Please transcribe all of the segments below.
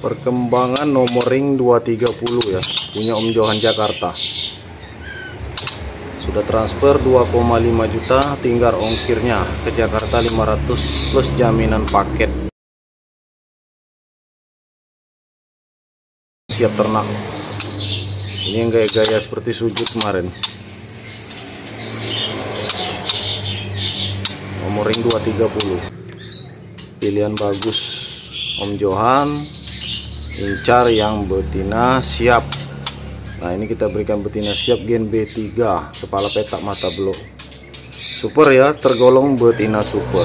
perkembangan nomor ring 230 ya punya Om Johan Jakarta. Sudah transfer 2,5 juta tinggal ongkirnya ke Jakarta 500 plus jaminan paket. Siap ternak. Ini yang gaya-gaya seperti sujud kemarin. Nomor ring 230 pilihan bagus Om Johan incar yang betina siap. Nah ini kita berikan betina siap gen B3 kepala petak mata belok super ya tergolong betina super.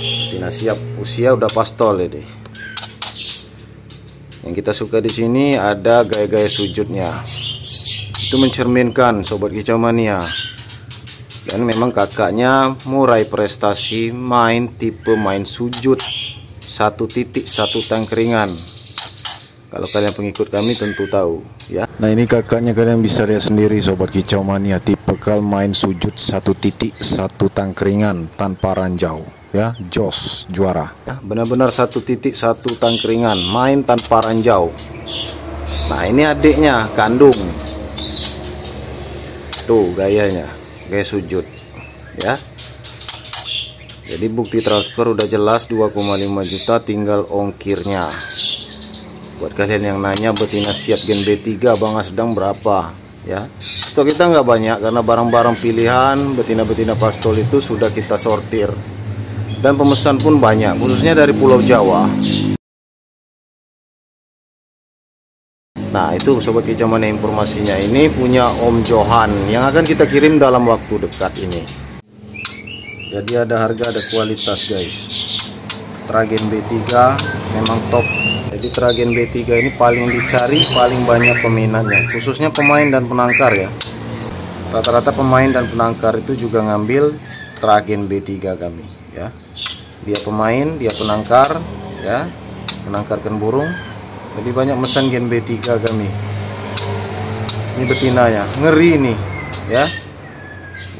Betina siap. Usia udah pastol ya deh yang kita suka di sini ada gaya-gaya sujudnya. Itu mencerminkan sobat kicau mania. Dan memang kakaknya murai prestasi main tipe main sujud satu titik satu tangkringan. Kalau kalian pengikut kami tentu tahu ya. Nah ini kakaknya kalian bisa lihat sendiri sobat kicau mania. Tipe kal main sujud satu titik satu tangkringan tanpa ranjau ya. Jos juara. Ya, benar-benar satu titik satu tangkringan main tanpa ranjau. Nah ini adiknya kandung. Tuh gayanya gaya sujud ya jadi bukti transfer udah jelas 2,5 juta tinggal ongkirnya. Buat kalian yang nanya betina siap gen B3 Bang sedang berapa? Ya stok kita nggak banyak karena barang-barang pilihan betina-betina pastol itu sudah kita sortir. Dan pemesan pun banyak khususnya dari Pulau Jawa. Nah itu sobat kecaman informasinya. Ini punya Om Johan yang akan kita kirim dalam waktu dekat ini jadi ada harga ada kualitas guys. Tragen B3 memang top. Jadi Tragen B3 ini paling dicari paling banyak peminatnya. Khususnya pemain dan penangkar ya. Rata-rata pemain dan penangkar itu juga ngambil Tragen B3 kami ya. Dia pemain dia penangkar ya. Menangkarkan burung. Lebih banyak mesan gen B3 kami. Ini betina ya. Ngeri nih ya.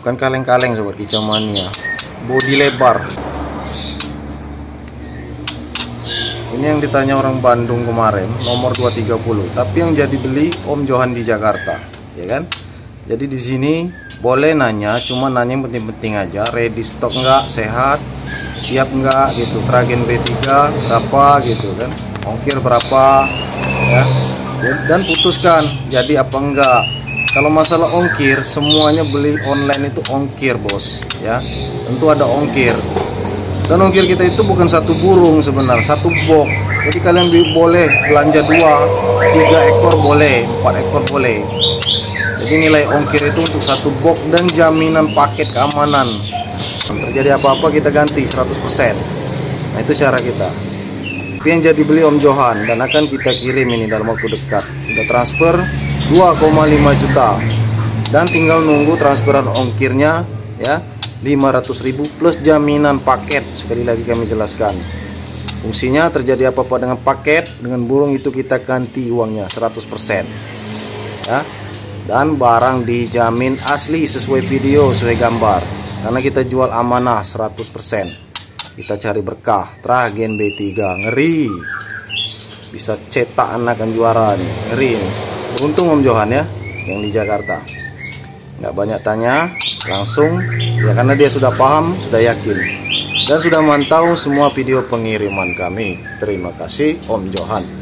Bukan kaleng-kaleng sobat kicau mania body lebar. Ini yang ditanya orang Bandung kemarin nomor 230 tapi yang jadi beli Om Johan di Jakarta ya kan? Jadi di sini boleh nanya cuma nanya penting-penting aja. Ready stock enggak sehat? Siap enggak gitu. Tragen B3 berapa? Gitu kan? Ongkir berapa? Ya. Dan putuskan jadi apa enggak kalau masalah ongkir semuanya beli online itu ongkir bos ya. Tentu ada ongkir. Dan ongkir kita itu bukan satu burung sebenarnya satu box. Jadi kalian boleh belanja dua tiga ekor boleh empat ekor boleh. Jadi nilai ongkir itu untuk satu box dan jaminan paket keamanan. Terjadi apa-apa kita ganti 100% nah itu cara kita. Tapi yang jadi beli Om Johan dan akan kita kirim ini dalam waktu dekat. Udah transfer 2,5 juta. Dan tinggal nunggu transferan ongkirnya ya 500.000 plus jaminan paket. Sekali lagi kami jelaskan. Fungsinya terjadi apa-apa dengan paket dengan burung itu kita ganti uangnya 100% ya dan barang dijamin asli sesuai video sesuai gambar. Karena kita jual amanah 100% kita cari berkah Tragen B3 ngeri. Bisa cetak anak kan juara nih ngeri nih beruntung Om Johan ya yang di Jakarta. Nggak banyak tanya langsung ya karena dia sudah paham sudah yakin dan sudah mantau semua video pengiriman kami. Terima kasih Om Johan